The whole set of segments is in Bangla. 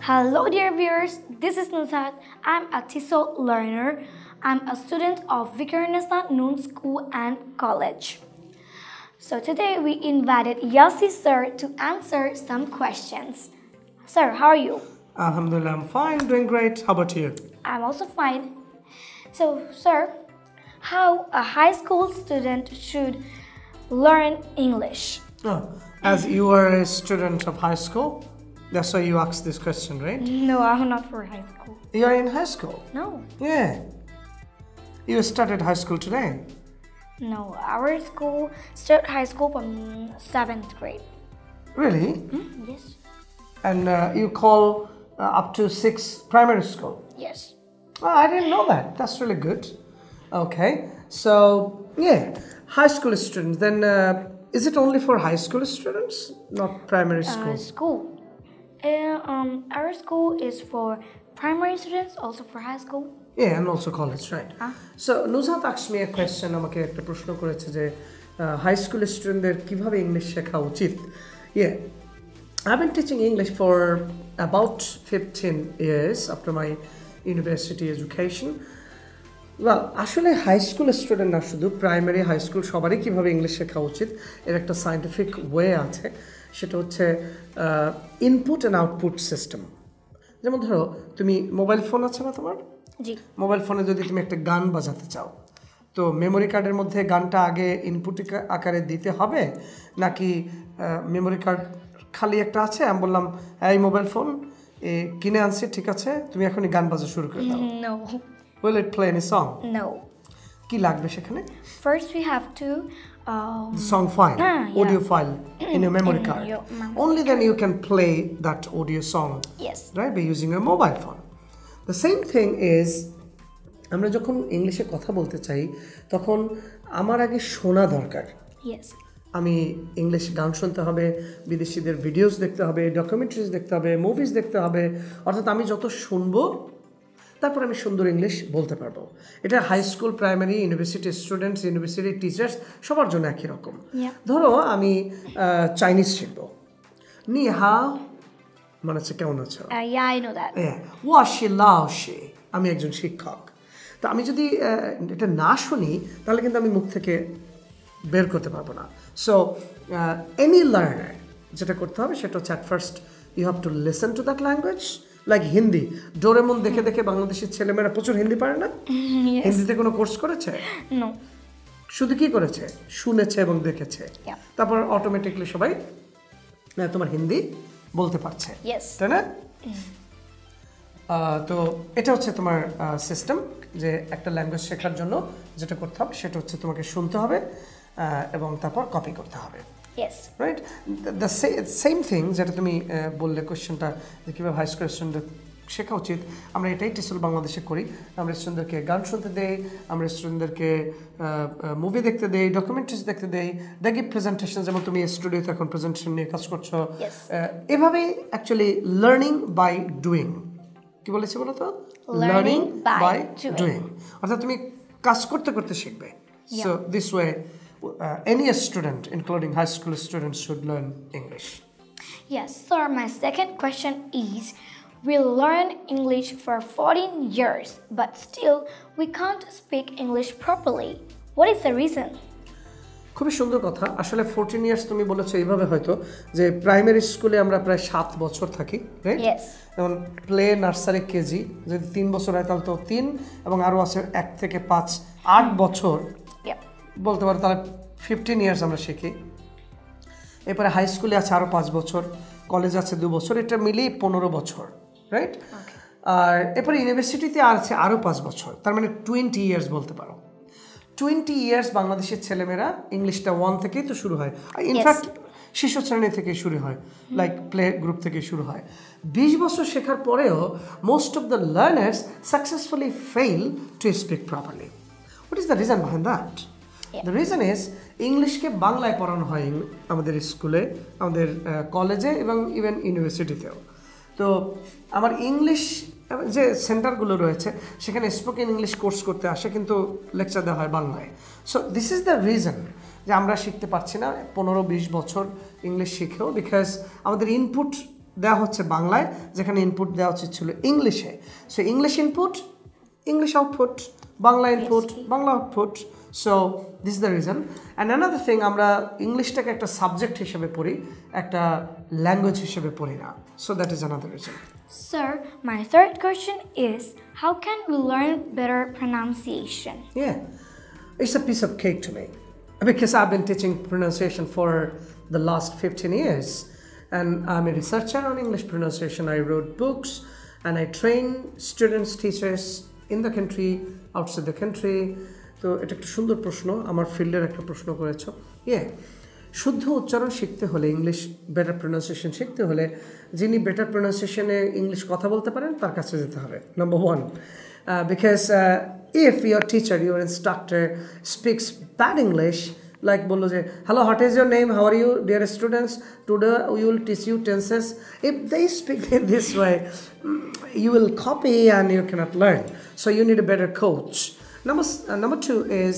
Hello, dear viewers. This is Nusat. I'm a TESOL learner. I'm a student of Vikarnasa Noon School and College. So today we invited Yossi sir to answer some questions. Sir, how are you? Alhamdulillah, I'm fine, doing great. How about you? I'm also fine. So, sir, how a high school student should learn English? Oh, as you are a student of high school, that's why you asked this question, right? No, I'm not for high school. You are in high school? No, Yeah. You started high school today? no. Our school start high school from seventh grade. Really? Hmm? Yes. And uh, you call uh, up to six primary school? Yes. Oh, I didn't know that. That's really good. Okay. So, yeah, high school students. Then, uh, is it only for high school students, not primary school? Uh, school. Uh, um, our school is for primary students, also for high school. Yeah, and also college, right? Ah. So Nuzhat asked me a question আমাকে একটা প্রশ্ন করেছে যে হাই স্কুল স্টুডেন্টদের কীভাবে ইংলিশ শেখা উচিত ইয়ে I've been teaching English for about 15 years after my university education. Well আসলে হাই স্কুল স্টুডেন্ট না শুধু প্রাইমারি হাই স্কুল সবারই কীভাবে ইংলিশ শেখা উচিত এর একটা সায়েন্টিফিক ওয়ে আছে সেটা হচ্ছে ইনপুট অ্যান্ড আউটপুট সিস্টেম যেমন ধরো তুমি মোবাইল ফোন আছে না তোমার? জি। মোবাইল ফোনে যদি তুমি একটা গান বাজাতে চাও তো মেমোরি কার্ডের মধ্যে গানটা আগে ইনপুট আকারে দিতে হবে? নাকি মেমোরি কার্ড খালি একটা আছে? আমি বললাম এই মোবাইল ফোন এ কিনে আনছি ঠিক আছে তুমি এখনই গান বাজা শুরু করে দাও. Will it play any song No. কি লাগবে সেখানে? First we have to song file audio file in your memory card only then you can play that audio song yes right by using your mobile phone the same thing is আমরা যখন ইংলিশে কথা বলতে চাই তখন আমার আগে শোনা দরকার। ইয়েস আমি ইংলিশ গান শুনতে হবে বিদেশিদের ভিডিওস দেখতে হবে ডকুমেন্টারিজ দেখতে হবে মুভিজ দেখতে হবে। অর্থাৎ আমি যত শুনব তারপর আমি সুন্দর ইংলিশ বলতে পারব। এটা high school primary university students university teachers সবার জন্য একই রকম। ধরো আমি চাইনিজ শিখব। নি হাও মানে হচ্ছে কেমন আছো? Uh, হ্যাঁ ওয়াশি লাওশি আমি একজন শিক্ষক। তো আমি যদি এটা না শুনি তাহলে কিন্তু আমি মুখ থেকে বের করতে পারব না। সো এনি লার্নার যেটা করতে হবে সেটা হচ্ছে at first you have to listen to that language like Hindi Doraemon দেখে দেখে বাংলাদেশের ছেলেমেয়েরা প্রচুর হিন্দি পারে না? Yes. হিন্দিতে কোনো কোর্স করেছে? শুধু কি করেছে? শুনেছে এবং দেখেছে। তারপর অটোমেটিকলি সবাই তোমার হিন্দি বলতে পারছে। তাই না? তো এটা হচ্ছে তোমার সিস্টেম যে একটা ল্যাঙ্গুয়েজ শেখার জন্য যেটা করতে হবে সেটা হচ্ছে তোমাকে শুনতে হবে এবং তারপর কপি করতে হবে. রাইট দ্য সেম থিং যেটা তুমি বললে কোয়েশ্চেনটা যে কীভাবে হাই স্টুডেন্টদের শেখা উচিত আমরা এটাই টিসল বাংলাদেশে করি। আমরা স্টুডেন্টদেরকে গান শুনতে দেই আমরা স্টুডেন্টদেরকে মুভি দেখতে দেই ডকুমেন্টারিজ দেখতে দেই দেখি প্রেজেন্টেশন যেমন তুমি স্টুডিওতে এখন প্রেজেন্টেশন নিয়ে কাজ করছ। এভাবেই অ্যাকচুয়ালি লার্নিং বাই ডুইং কি বলেছে বলো তো? By doing. ডুইং অর্থাৎ তুমি কাজ করতে করতে শিখবে। So this way any student including high school students should learn English Yes, sir. My second question is We learn English for 14 years, but still we can't speak English properly. What is the reason? খুবই সুন্দর কথা আসলে ফোরটিন ইয়ার্স তুমি বলেছ এইভাবে হয়তো যে প্রাইমারি স্কুলে আমরা প্রায় সাত বছর থাকি. যেমন প্লে নার্সারি কেজি যদি তিন বছর হয় তাহলে তো তিন এবং আরও আছে এক থেকে পাঁচ আট বছর. বলতে পারো তাহলে ফিফটিন ইয়ার্স আমরা শিখি। এরপরে হাই স্কুলে আছে আরও পাঁচ বছর কলেজ আছে দু বছর এটা মিলিয়ে পনেরো বছর রাইট আর এরপরে ইউনিভার্সিটিতে আছে আরও পাঁচ বছর তার মানে টোয়েন্টি ইয়ার্স বলতে পারো। টোয়েন্টি ইয়ার্স বাংলাদেশের ছেলেমেয়েরা ইংলিশটা ওয়ান থেকেই তো শুরু হয়। আর ইনফ্যাক্ট শিশু শ্রেণি থেকে শুরু হয় লাইক প্লে গ্রুপ থেকে শুরু হয়। বিশ বছর শেখার পরেও most of the learners successfully fail to speak properly what is the reason behind that the reason is ইংলিশকে বাংলায় পড়ানো হয় আমাদের স্কুলে আমাদের কলেজে এবং ইভেন ইউনিভার্সিটিতেও তো আমার ইংলিশ যে সেন্টারগুলো রয়েছে সেখানে স্পোকেন ইংলিশ কোর্স করতে আসে কিন্তু লেকচার দেওয়া হয় বাংলায়। So this is the reason যে আমরা শিখতে পারছি না পনেরো বিশ বছর ইংলিশ শিখেও বিকজ আমাদের ইনপুট দেওয়া হচ্ছে বাংলায় যেখানে ইনপুট দেওয়া উচিত ছিল ইংলিশে। So English input English output Bangla input Bangla output So this the reason and another thing আমরা ইংলিশটাকে একটা সাবজেক্ট হিসেবে পড়ি একটা ল্যাঙ্গুয়েজ হিসেবে পড়ি না so that is another reason Sir, my third question is how can we learn better pronunciation? Yeah, it's a piece of cake to me because I've been teaching pronunciation for the last 15 years and I'm a researcher on English pronunciation. I wrote books and I train students, teachers in the country, outside the country. তো এটা একটা সুন্দর প্রশ্ন, আমার ফিল্ডের একটা প্রশ্ন করেছ। ইয়ে শুদ্ধ উচ্চারণ শিখতে হলে, ইংলিশ বেটার প্রোনাউন্সিয়েশন শিখতে হলে, যিনি বেটার প্রোনাউন্সিয়েশনে ইংলিশ কথা বলতে পারেন, তার কাছে যেতে হবে। Number one because if your teacher your instructor speaks bad English like বলল যে hello what is your name how are you dear students today we will teach you tenses if they speak in this way you will copy and you cannot learn. So you need a better coach. Uh, number two is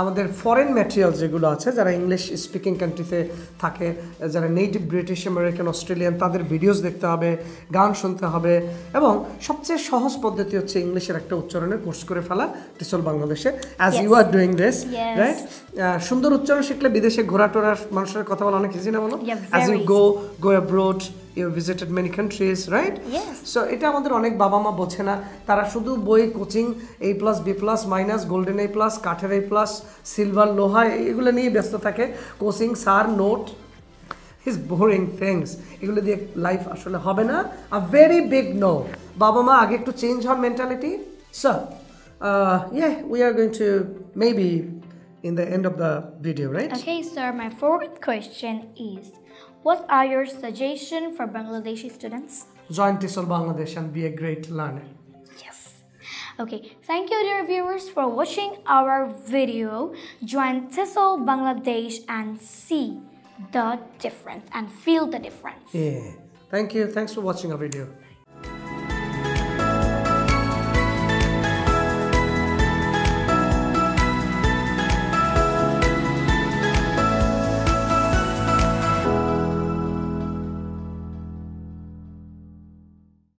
আমাদের ফরেন ম্যাটেরিয়াল যেগুলো আছে যারা ইংলিশ স্পিকিং কান্ট্রিতে থাকে যারা নেটিভ ব্রিটিশ আমেরিকান অস্ট্রেলিয়ান তাদের ভিডিওস দেখতে হবে গান শুনতে হবে এবং সবচেয়ে সহজ পদ্ধতি হচ্ছে ইংলিশের একটা উচ্চারণের কোর্স করে ফেলা টিসল বাংলাদেশে as you are doing this. Right সুন্দর উচ্চারণ শিখলে বিদেশে ঘোরা টোরার মানুষের কথা বলা অনেক ইজি না বলো? As you go go abroad you visited many countries right. So এটা আমাদের অনেক বাবা মা বোঝে না। তারা শুধু বই coaching A plus B plus minus golden A plus কাঠের এ প্লাস সিলভার লোহা এগুলো নিয়ে ব্যস্ত থাকে। কোচিং সার নোট হিজ বোরিং থিংস এগুলো দিয়ে লাইফ আসলে হবে না। আ ভেরি বিগ নো বাবা মা আগে একটু চেঞ্জ হন mentality sir yeah we are going to maybe in the end of the video right Okay, sir, my fourth question is What are your suggestions for Bangladeshi students? Join TESOL Bangladesh and be a great learner. Yes. Okay, thank you dear viewers for watching our video. Join TESOL Bangladesh and see the difference and feel the difference. Yeah. Thank you. Thanks for watching our video.